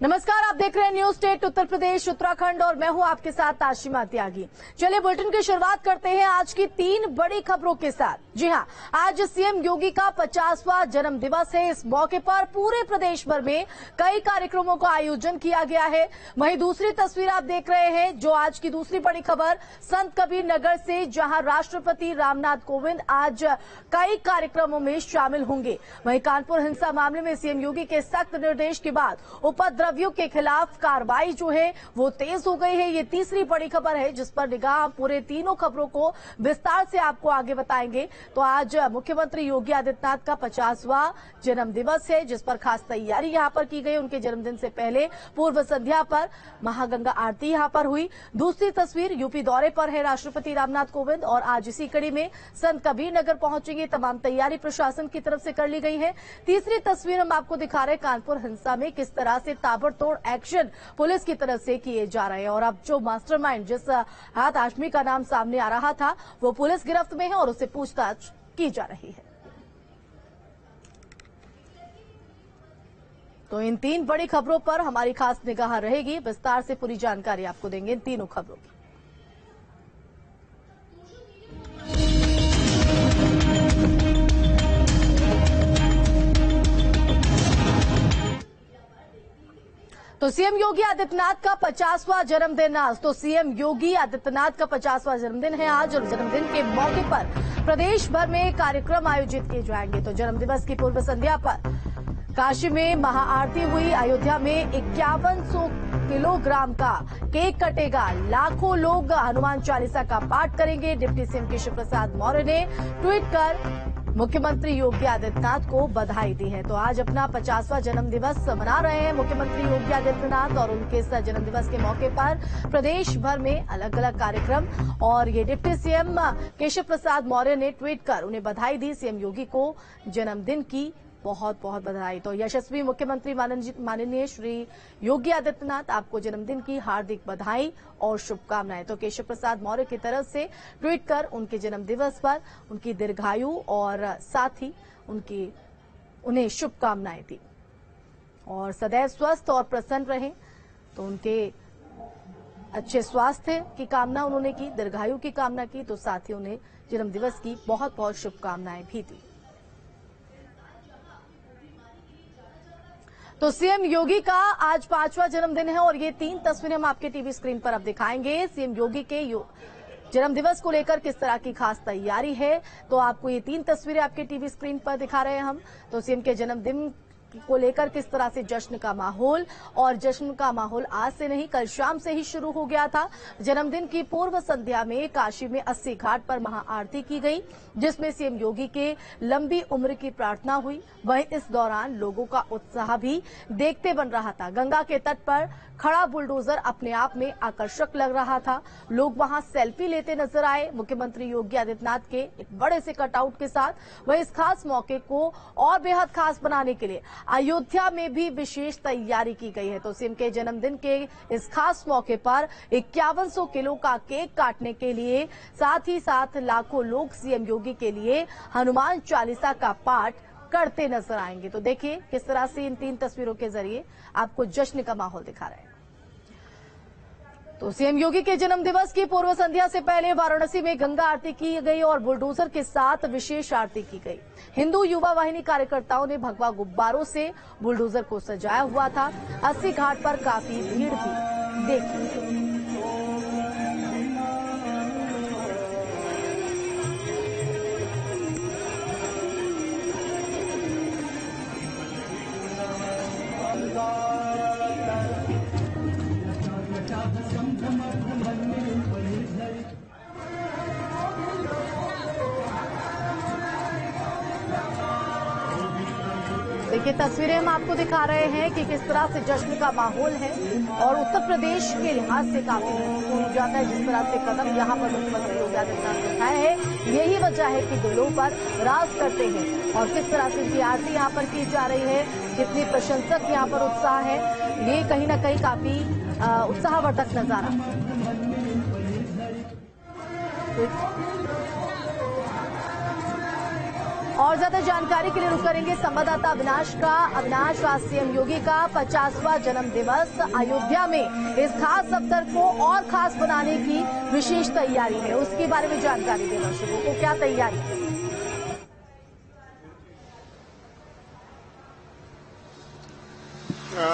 नमस्कार, आप देख रहे हैं न्यूज़ स्टेट उत्तर प्रदेश, उत्तराखंड और मैं हूँ आपके साथ आशिमा त्यागी। चलिए, बुलेटिन की शुरुआत करते हैं आज की तीन बड़ी खबरों के साथ। जी हाँ, आज सीएम योगी का पचासवां जन्म दिवस है। इस मौके पर पूरे प्रदेश भर में कई कार्यक्रमों का आयोजन किया गया है। वहीं दूसरी तस्वीर आप देख रहे हैं, जो आज की दूसरी बड़ी खबर, संत कबीर नगर से, जहाँ राष्ट्रपति रामनाथ कोविंद आज कई कार्यक्रमों में शामिल होंगे। वहीं कानपुर हिंसा मामले में सीएम योगी के सख्त निर्देश के बाद उपद्रवियों के खिलाफ कार्रवाई जो है वो तेज हो गई है। ये तीसरी बड़ी खबर है जिस पर निगाह पूरे तीनों खबरों को विस्तार से आपको आगे बताएँगे। तो आज मुख्यमंत्री योगी आदित्यनाथ का पचासवां जन्म दिवस है, जिस पर खास तैयारी यहाँ पर की गई। उनके जन्मदिन से पहले पूर्व संध्या पर महागंगा आरती यहाँ पर हुई। दूसरी तस्वीर यूपी दौरे पर है, राष्ट्रपति रामनाथ कोविंद और आज इसी कड़ी में संत कबीर नगर पहुँचेंगे। तमाम तैयारी प्रशासन की तरफ़ से कर ली गई है। तीसरी तस्वीर हम आपको दिखा रहे कानपुर हिंसा में किस तरह से ताबड़तोड़ एक्शन पुलिस की तरफ़ से किए जा रहे हैं। और अब जो मास्टरमाइंड जिस हाथ आशमी का नाम सामने आ रहा था, वो पुलिस गिरफ्त में है और उससे पूछताछ की जा रही है। तो इन तीन बड़ी खबरों पर हमारी खास निगाह रहेगी। विस्तार से पूरी जानकारी आपको देंगे इन तीनों खबरों की। तो सीएम योगी आदित्यनाथ का पचासवां जन्मदिन आज। तो सीएम योगी आदित्यनाथ का पचासवां जन्मदिन है आज और जन्मदिन के मौके पर प्रदेश भर में कार्यक्रम आयोजित किए जाएँगे। तो जन्मदिवस की पूर्व संध्या पर काशी में महाआरती हुई। अयोध्या में इक्यावन सौ किलोग्राम का केक कटेगा। लाखों लोग हनुमान चालीसा का पाठ करेंगे। डिप्टी सीएम केशव प्रसाद मौर्य ने ट्वीट कर मुख्यमंत्री योगी आदित्यनाथ को बधाई दी है। तो आज अपना पचासवां जन्मदिवस मना रहे हैं मुख्यमंत्री योगी आदित्यनाथ और उनके इस जन्म दिवस के मौके पर प्रदेश भर में अलग अलग कार्यक्रम और ये डिप्टी सीएम केशव प्रसाद मौर्य ने ट्वीट कर उन्हें बधाई दी। सीएम योगी को जन्मदिन की बहुत बहुत बधाई। तो यशस्वी मुख्यमंत्री माननीय श्री योगी आदित्यनाथ, आपको जन्मदिन की हार्दिक बधाई और शुभकामनाएँ। तो केशव प्रसाद मौर्य की तरफ़ से ट्वीट कर उनके जन्म दिवस पर उनकी दीर्घायु और साथ ही उनकी, उन्हें शुभकामनाएँ दी। और सदैव स्वस्थ और प्रसन्न रहे तो उनके अच्छे स्वास्थ्य की कामना उन्होंने की, दीर्घायु की कामना की तो साथ ही उन्हें जन्मदिवस की बहुत बहुत शुभकामनाएँ भी दी। तो सीएम योगी का आज पांचवा जन्मदिन है और ये तीन तस्वीरें हम आपके टीवी स्क्रीन पर अब दिखाएँगे। सीएम योगी के जन्म दिवस को लेकर किस तरह की खास तैयारी है तो आपको ये तीन तस्वीरें आपके टीवी स्क्रीन पर दिखा रहे हैं हम। तो सीएम के जन्मदिन को लेकर किस तरह से जश्न का माहौल? और जश्न का माहौल आज से नहीं, कल शाम से ही शुरू हो गया था। जन्मदिन की पूर्व संध्या में काशी में अस्सी घाट पर महाआरती की गई, जिसमें सीएम योगी के लंबी उम्र की प्रार्थना हुई। वहीं इस दौरान लोगों का उत्साह भी देखते बन रहा था। गंगा के तट पर खड़ा बुलडोजर अपने आप में आकर्षक लग रहा था। लोग वहाँ सेल्फी लेते नज़र आए। मुख्यमंत्री योगी आदित्यनाथ के एक बड़े से कटआउट के साथ वह इस खास मौके को और बेहद खास बनाने के लिए अयोध्या में भी विशेष तैयारी की गई है। तो सिम के जन्मदिन के इस खास मौके पर इक्यावन किलो का केक काटने के लिए साथ ही साथ लाखों लोग सीएम योगी के लिए हनुमान चालीसा का पाठ करते नज़र आएँगे। तो देखिए किस तरह से इन तीन तस्वीरों के ज़रिए आपको जश्न का माहौल दिखा रहे हैं। तो सीएम योगी के जन्म दिवस की पूर्व संध्या से पहले वाराणसी में गंगा आरती की गई और बुलडोजर के साथ विशेष आरती की गई। हिंदू युवा वाहिनी कार्यकर्ताओं ने भगवा गुब्बारों से बुलडोजर को सजाया हुआ था। अस्सी घाट पर काफ़ी भीड़ भी देखी देखिए तस्वीरें हम आपको दिखा रहे हैं कि किस तरह से जश्न का माहौल है और उत्तर प्रदेश के लिहाज से काफ़ी महत्वपूर्ण हो जाता है, जिस तरह से कदम यहाँ पर मुख्यमंत्री योगी आदित्यनाथ ने उठाए हैं। यही वजह है कि दिलों पर राज करते हैं और किस तरह से उनकी आरती यहाँ पर की जा रही है, कितने प्रशंसक यहाँ पर उत्साह है, ये कहीं ना कहीं काफ़ी उत्साहवर्धक नज़ारा। और ज़्यादा जानकारी के लिए रुक करेंगे संवाददाता अविनाश का। अविनाश, आज सीएम योगी का पचासवा जन्म दिवस अयोध्या में इस खास अवसर को और खास बनाने की विशेष तैयारी है। उसके बारे में जानकारी देना शुरू। को क्या तैयारी है?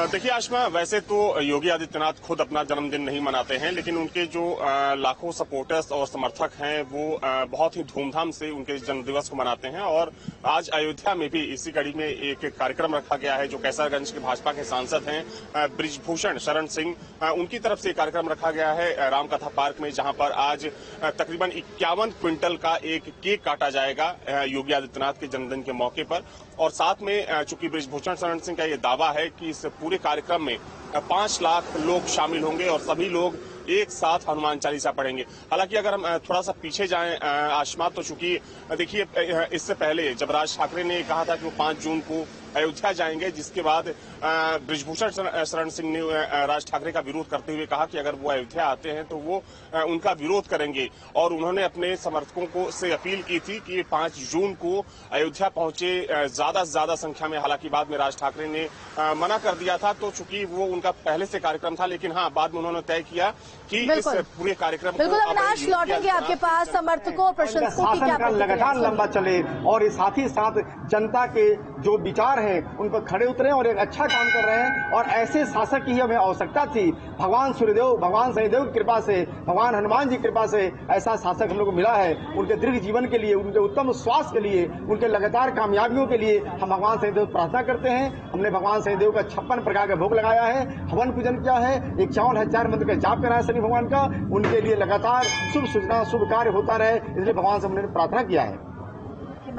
देखिए आशमा, वैसे तो योगी आदित्यनाथ खुद अपना जन्मदिन नहीं मनाते हैं, लेकिन उनके जो लाखों सपोर्टर्स और समर्थक हैं, वो बहुत ही धूमधाम से उनके जन्मदिवस को मनाते हैं और आज अयोध्या में भी इसी कड़ी में एक कार्यक्रम रखा गया है जो कैसरगंज के भाजपा के सांसद हैं ब्रिजभूषण शरण सिंह। उनकी तरफ़ से कार्यक्रम रखा गया है रामकथा पार्क में, जहाँ पर आज तकरीबन इक्यावन क्विंटल का एक केक काटा जाएगा योगी आदित्यनाथ के जन्मदिन के मौके पर। और साथ में चूँकि ब्रिजभूषण शरण सिंह का ये दावा है कि इस पूरे कार्यक्रम में पाँच लाख लोग शामिल होंगे और सभी लोग एक साथ हनुमान चालीसा पढ़ेंगे। हालाँकि अगर हम थोड़ा सा पीछे जाएँ आशमा तो चूँकि देखिए इससे पहले जब राज ठाकरे ने कहा था कि वो पाँच जून को अयोध्या जाएँगे जिसके बाद ब्रिजभूषण शरण सिंह ने राज ठाकरे का विरोध करते हुए कहा कि अगर वो अयोध्या आते हैं तो वो उनका विरोध करेंगे। और उन्होंने अपने समर्थकों को से अपील की थी कि पाँच जून को अयोध्या पहुँचे ज़्यादा से ज़्यादा संख्या में। हालाँकि बाद में राज ठाकरे ने मना कर दिया था तो चूँकि वो उनका पहले से कार्यक्रम था लेकिन हाँ बाद में उन्होंने तय किया कि इस पूरे कार्यक्रम बिल्कुल अविनाश लौटेंगे आपके पास समर्थकों और प्रशंसकों की क्या लगातार लंबा चले और साथ ही साथ जनता के जो विचार है, उन पर खड़े उतरे और एक अच्छा काम कर रहे हैं और ऐसे शासक की हमें आवश्यकता थी। भगवान सूर्यदेव, भगवान शनिदेव की कृपा से, भगवान हनुमान जी कृपा से ऐसा शासक हम लोग को मिला है। उनके दीर्घ जीवन के लिए, उनके उत्तम स्वास्थ्य के लिए, उनके लगातार कामयाबियों के लिए हम भगवान शनिदेव प्रार्थना करते हैं। हमने भगवान शनिदेव का छप्पन प्रकार का भोग लगाया है। हवन पूजन किया है। इक्यावन हज़ार मंत्र का जाप कराया शनि भगवान का। उनके लिए लगातार शुभ सूचना, शुभ कार्य होता रहे, इसलिए भगवान से हमने प्रार्थना किया है।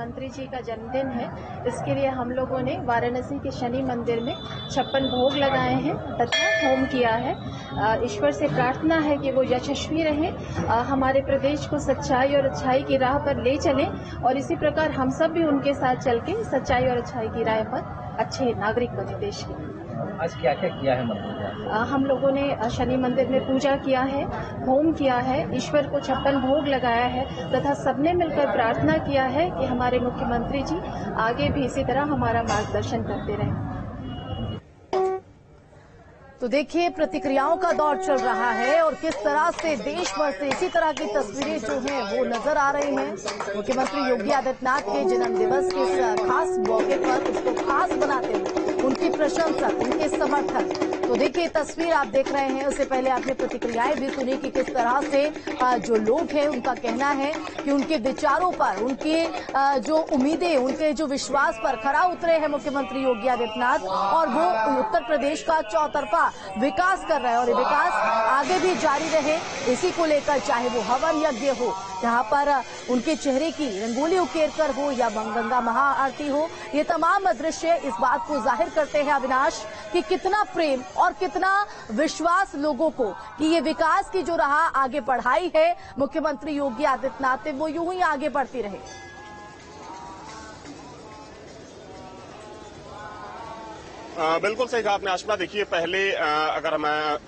मुख्यमंत्री जी का जन्मदिन है। इसके लिए हम लोगों ने वाराणसी के शनि मंदिर में छप्पन भोग लगाए हैं तथा होम किया है। ईश्वर से प्रार्थना है कि वो यशस्वी रहें। हमारे प्रदेश को सच्चाई और अच्छाई की राह पर ले चले और इसी प्रकार हम सब भी उनके साथ चल के सच्चाई और अच्छाई की राह पर अच्छे नागरिक बने देश के आज क्या क्या किया है मंदिर में? हम लोगों ने शनि मंदिर में पूजा किया है, होम किया है, ईश्वर को छप्पन भोग लगाया है, तथा सबने मिलकर प्रार्थना किया है कि हमारे मुख्यमंत्री जी आगे भी इसी तरह हमारा मार्गदर्शन करते रहें। तो देखिए, प्रतिक्रियाओं का दौर चल रहा है और किस तरह से देश भर से इसी तरह की तस्वीरें जो हैं, वो नज़र आ रही हैं। मुख्यमंत्री योगी आदित्यनाथ के जन्म दिवस के खास मौके पर उसको खास बनाते हुए उनकी प्रशंसक उनके समर्थक तो देखिए, तस्वीर आप देख रहे हैं। उससे पहले आपने प्रतिक्रियाएँ भी सुनी कि किस तरह से जो लोग हैं, उनका कहना है कि उनके विचारों पर, उनके जो उम्मीदें, उनके जो विश्वास पर खरा उतरे हैं मुख्यमंत्री योगी आदित्यनाथ और वो उत्तर प्रदेश का चौतरफा विकास कर रहे हैं और ये विकास आगे भी जारी रहे। इसी को लेकर चाहे वो हवन यज्ञ हो, जहाँ पर उनके चेहरे की रंगोली उकेर कर हो या गंगा महाआरती हो, ये तमाम दृश्य इस बात को ज़ाहिर करते हैं अविनाश कि कितना प्रेम और कितना विश्वास लोगों को कि ये विकास की जो रहा आगे बढ़ाई है। मुख्यमंत्री योगी आदित्यनाथ ने वो यूँ ही आगे बढ़ती रहे। आ, बिल्कुल सही कहा आपने। आशमा देखिए पहले आ, अगर हम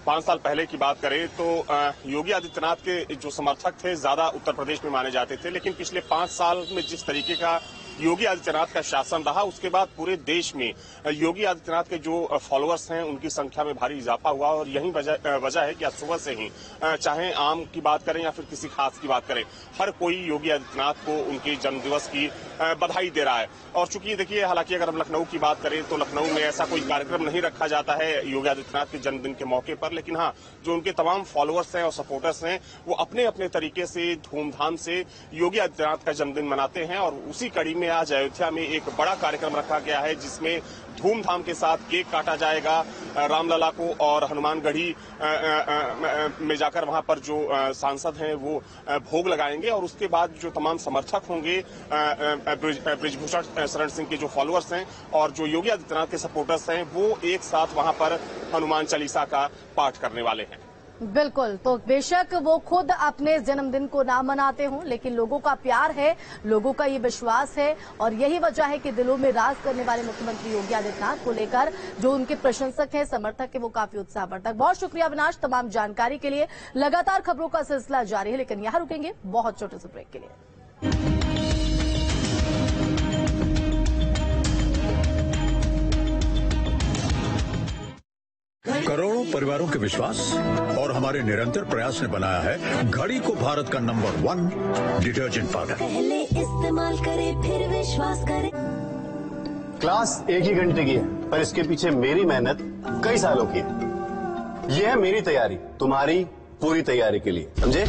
पाँच साल पहले की बात करें तो आ, योगी आदित्यनाथ के जो समर्थक थे ज़्यादा उत्तर प्रदेश में माने जाते थे। लेकिन पिछले पाँच साल में जिस तरीके का योगी आदित्यनाथ का शासन रहा। उसके बाद पूरे देश में योगी आदित्यनाथ के जो फॉलोअर्स हैं, उनकी संख्या में भारी इजाफा हुआ और यही वजह है कि आज सुबह से ही चाहे आम की बात करें या फिर किसी खास की बात करें, हर कोई योगी आदित्यनाथ को उनके जन्मदिवस की बधाई दे रहा है। और चूँकि देखिए, हालाँकि अगर हम लखनऊ की बात करें तो लखनऊ में ऐसा कोई कार्यक्रम नहीं रखा जाता है योगी आदित्यनाथ के जन्मदिन के मौके पर। लेकिन हाँ जो उनके तमाम फॉलोअर्स हैं और सपोर्टर्स हैं, वो अपने अपने तरीके से, धूमधाम से योगी आदित्यनाथ का जन्मदिन मनाते हैं और उसी कड़ी में आज अयोध्या में एक बड़ा कार्यक्रम रखा गया है, जिसमें धूमधाम के साथ केक काटा जाएगा। रामलला को और हनुमानगढ़ी में जाकर वहाँ पर जो सांसद हैं, वो भोग लगाएँगे और उसके बाद जो तमाम समर्थक होंगे ब्रिजभूषण शरण सिंह के जो फॉलोअर्स हैं और जो योगी आदित्यनाथ के सपोर्टर्स हैं, वो एक साथ वहाँ पर हनुमान चालीसा का पाठ करने वाले हैं। बिल्कुल तो बेशक वो खुद अपने जन्मदिन को ना मनाते हों, लेकिन लोगों का प्यार है, लोगों का ये विश्वास है, और यही वजह है कि दिलों में राज करने वाले मुख्यमंत्री योगी आदित्यनाथ को लेकर जो उनके प्रशंसक हैं, समर्थक है, वो काफ़ी उत्साह वर्धक बहुत शुक्रिया अविनाश, तमाम जानकारी के लिए। लगातार खबरों का सिलसिला जारी है, लेकिन यहाँ रुकेंगे, बहुत छोटे से ब्रेक के लिए। करोड़ों परिवारों के विश्वास और हमारे निरंतर प्रयास ने बनाया है घड़ी को भारत का नंबर वन डिटर्जेंट पाउडर। पहले इस्तेमाल करें फिर विश्वास करें। क्लास एक ही घंटे की है पर इसके पीछे मेरी मेहनत कई सालों की है। यह है मेरी तैयारी तुम्हारी पूरी तैयारी के लिए समझे?